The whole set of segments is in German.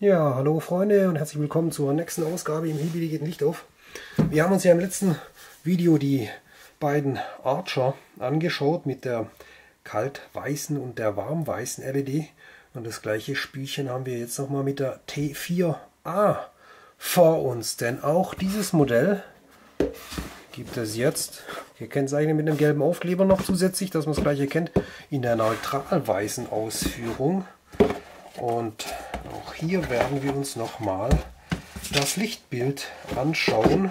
Ja, hallo Freunde und herzlich willkommen zur nächsten Ausgabe im Hibili geht ein Licht auf. Wir haben uns ja im letzten Video die beiden Archer angeschaut mit der kalt-weißen und der warm-weißen LED. Und das gleiche Spielchen haben wir jetzt nochmal mit der T4A vor uns. Denn auch dieses Modell gibt es jetzt gekennzeichnet mit einem gelben Aufkleber noch zusätzlich, dass man es gleich erkennt, in der neutral-weißen Ausführung. Und hier werden wir uns nochmal das Lichtbild anschauen,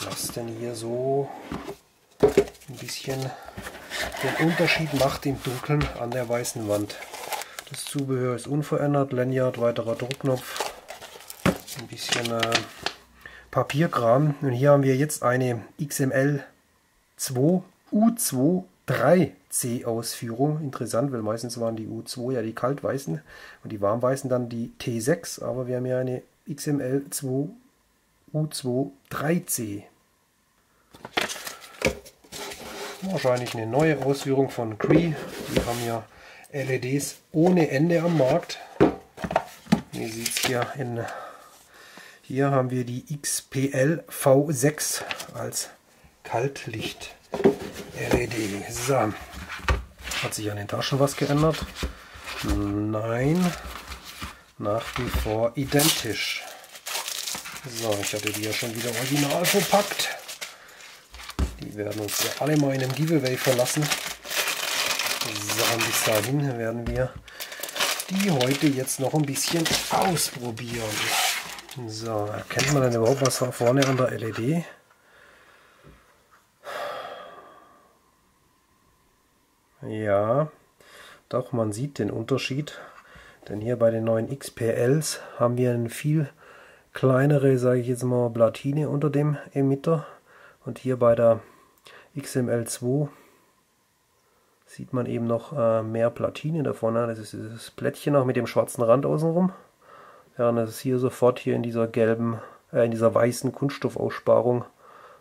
was denn hier so ein bisschen den Unterschied macht im Dunkeln an der weißen Wand. Das Zubehör ist unverändert, Lanyard, weiterer Druckknopf, ein bisschen äh, Papierkram. Und hier haben wir jetzt eine XML 2 U2 3C Ausführung. Interessant, weil meistens waren die U2 ja die kaltweißen und die warmweißen dann die T6, aber wir haben ja eine XML 2 U2 3C. Wahrscheinlich eine neue Ausführung von Cree. Die haben ja LEDs ohne Ende am Markt. Wie sieht es hier in hier haben wir die XPL V6 als Kaltlicht LED. So. Hat sich an den Taschen was geändert? Nein. Nach wie vor identisch. So, ich hatte die ja schon wieder original verpackt. Die werden uns ja alle mal in einem Giveaway verlassen. So, bis dahin werden wir die heute jetzt noch ein bisschen ausprobieren. So, erkennt man denn überhaupt was vorne an der LED? Ja, doch, man sieht den Unterschied. Denn hier bei den neuen XPLs haben wir eine viel kleinere, sage ich jetzt mal, Platine unter dem Emitter. Und hier bei der XML2 sieht man eben noch äh, mehr Platine davon. Das ist dieses Plättchen auch mit dem schwarzen Rand außenrum. Während es hier sofort hier in dieser gelben, äh, in dieser weißen Kunststoffaussparung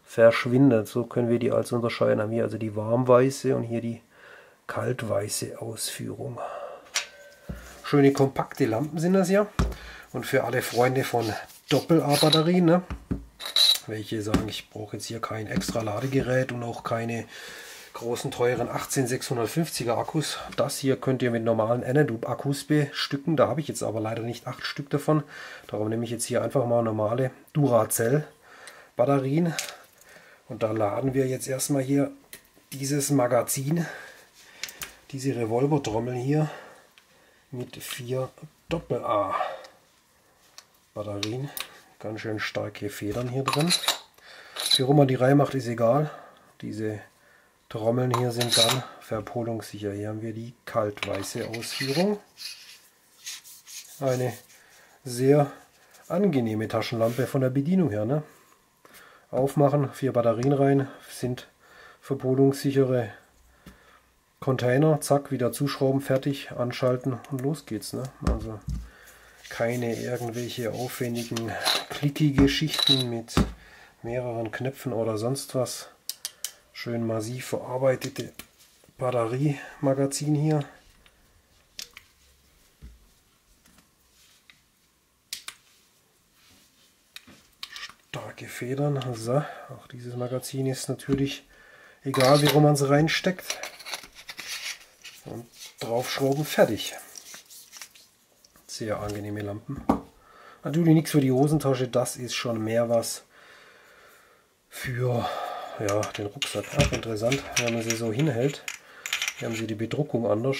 verschwindet. So können wir die also unterscheiden. Haben hier also die warmweiße und hier die kaltweiße Ausführung. Schöne kompakte Lampen sind das ja. Und für alle Freunde von Doppel-A-Batterien, ne? welche sagen, ich brauche jetzt hier kein extra Ladegerät und auch keine großen teuren 18650er Akkus. Das hier könnt ihr mit normalen Eneloop Akkus bestücken. Da habe ich jetzt aber leider nicht acht Stück davon. Darum nehme ich jetzt hier einfach mal normale Duracell Batterien. Und da laden wir jetzt erstmal hier dieses Magazin diese Revolver-Trommel hier mit vier Doppel-A Batterien. Ganz schön starke Federn hier drin. Wie rum man die reinmacht, ist egal. Diese Trommeln hier sind dann verpolungssicher. Hier haben wir die kaltweiße Ausführung. Eine sehr angenehme Taschenlampe von der Bedienung her. Ne? Aufmachen, vier Batterien rein, sind verpolungssichere Container, zack, wieder zuschrauben, fertig, anschalten und los geht's. Ne? Also keine irgendwelche aufwendigen Clicky-Geschichten mit mehreren Knöpfen oder sonst was. Schön massiv verarbeitete Batteriemagazin hier. Starke Federn. So, auch dieses Magazin ist natürlich egal, wie man es reinsteckt und draufschrauben, fertig. Sehr angenehme Lampen. Natürlich nichts für die Hosentasche, das ist schon mehr was für ja, den Rucksack. Ach, interessant, wenn man sie so hinhält. Hier haben sie die Bedruckung anders.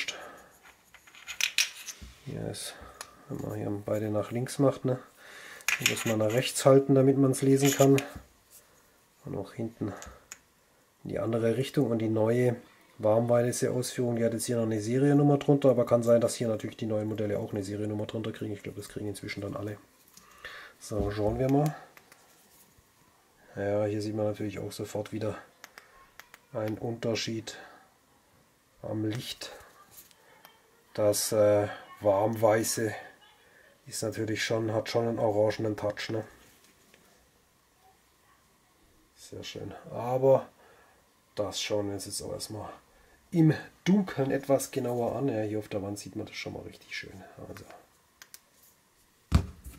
Hier ist, wenn man hier beide nach links macht, ne, muss man nach rechts halten, damit man es lesen kann. Und auch hinten in die andere Richtung. Und die neue warmweilige Ausführung, die hat jetzt hier noch eine Seriennummer drunter, aber kann sein, dass hier natürlich die neuen Modelle auch eine Seriennummer drunter kriegen. Ich glaube, das kriegen inzwischen dann alle. So, schauen wir mal. Ja, hier sieht man natürlich auch sofort wieder einen Unterschied am Licht. Das äh, warmweiße ist natürlich schon, hat schon einen orangenen Touch. Ne? Sehr schön. Aber das schauen wir uns jetzt auch erstmal im Dunkeln etwas genauer an. Ja, hier auf der Wand sieht man das schon mal richtig schön. Also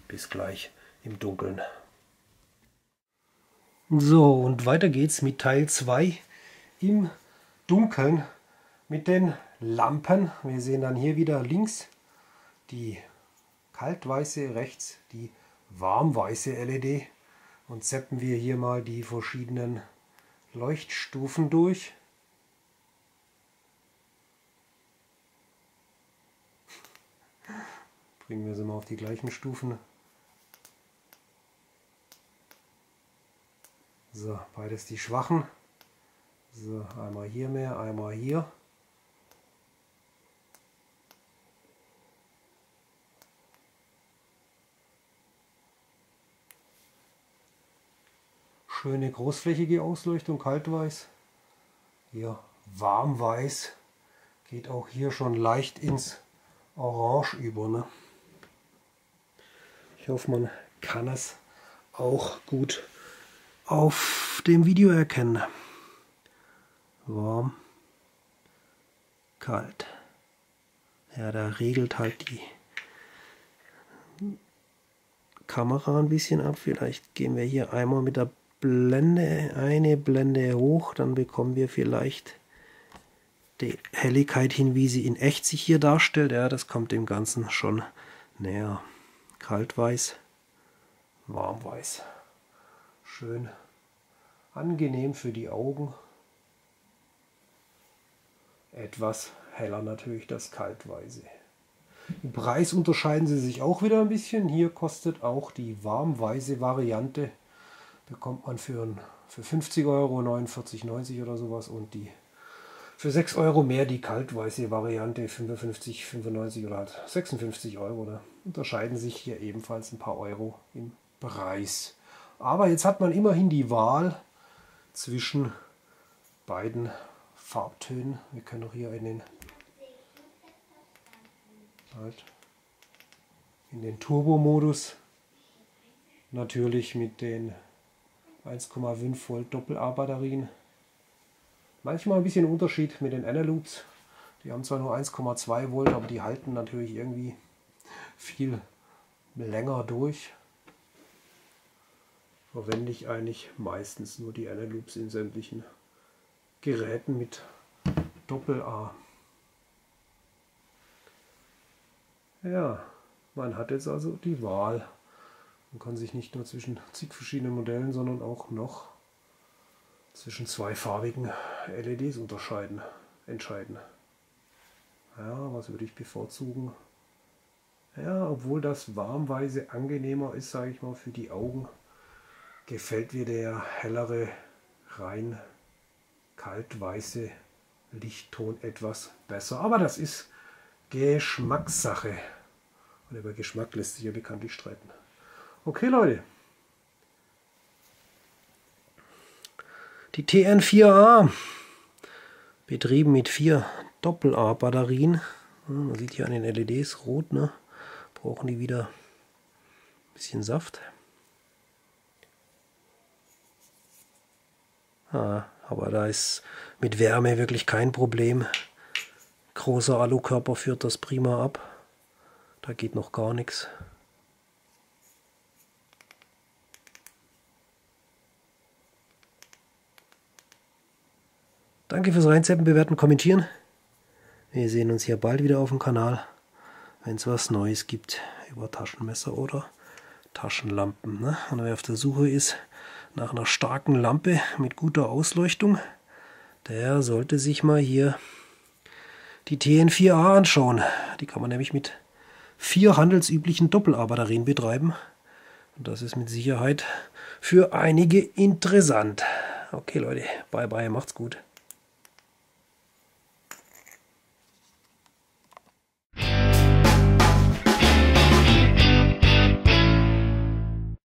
bis gleich im Dunkeln. So, und weiter geht's mit Teil 2 im Dunkeln mit den Lampen. Wir sehen dann hier wieder links die kaltweiße, rechts die warmweiße LED und zappen wir hier mal die verschiedenen Leuchtstufen durch. Bringen wir sie mal auf die gleichen Stufen. So, beides die schwachen. So, einmal hier mehr, einmal hier. Schöne großflächige Ausleuchtung, kaltweiß. Hier warmweiß. Geht auch hier schon leicht ins Orange über. Ne? Ich hoffe, man kann es auch gut auf dem Video erkennen. Warm, kalt. Ja, da regelt halt die Kamera ein bisschen ab. Vielleicht gehen wir hier einmal mit der Blende, eine Blende hoch, dann bekommen wir vielleicht die Helligkeit hin, wie sie in echt sich hier darstellt. Ja, das kommt dem Ganzen schon näher. Kaltweiß, warmweiß. Schön angenehm für die Augen. Etwas heller natürlich das Kaltweiße. Im Preis unterscheiden sie sich auch wieder ein bisschen. Hier kostet auch die warmweiße Variante, bekommt man für, für 50 Euro 49,90 oder sowas und die für 6 Euro mehr die kaltweiße Variante 55, 95 oder halt 56 Euro. Da unterscheiden sich hier ebenfalls ein paar Euro im Preis. Aber jetzt hat man immerhin die Wahl zwischen beiden Farbtönen. Wir können auch hier in den, halt, in den Turbo-Modus natürlich mit den 1,5 Volt Doppel-A-Batterien Manchmal ein bisschen Unterschied mit den Analoops. Die haben zwar nur 1,2 Volt, aber die halten natürlich irgendwie viel länger durch. Verwende ich eigentlich meistens nur die Analoops in sämtlichen Geräten mit Doppel-A. Ja, man hat jetzt also die Wahl. Man kann sich nicht nur zwischen zig verschiedenen Modellen, sondern auch noch zwischen zwei farbigen LEDs unterscheiden, entscheiden. Ja, was würde ich bevorzugen? Ja, obwohl das warmweise angenehmer ist, sage ich mal, für die Augen, gefällt mir der hellere, rein kaltweiße Lichtton etwas besser. Aber das ist Geschmackssache. Und über Geschmack lässt sich ja bekanntlich streiten. Okay, Leute. Die TN4A, betrieben mit vier Doppel-A-Batterien. Man sieht hier an den LEDs rot, ne? brauchen die wieder ein bisschen Saft. Ah, aber da ist mit Wärme wirklich kein Problem. Großer Alukörper führt das prima ab. Da geht noch gar nichts. Danke fürs Reinzeppen, bewerten, kommentieren. Wir sehen uns hier bald wieder auf dem Kanal, wenn es was Neues gibt über Taschenmesser oder Taschenlampen. Ne? Und wer auf der Suche ist nach einer starken Lampe mit guter Ausleuchtung, der sollte sich mal hier die TN4A anschauen. Die kann man nämlich mit vier handelsüblichen Doppel-A-Batterien betreiben. Und das ist mit Sicherheit für einige interessant. Okay Leute, bye bye, macht's gut.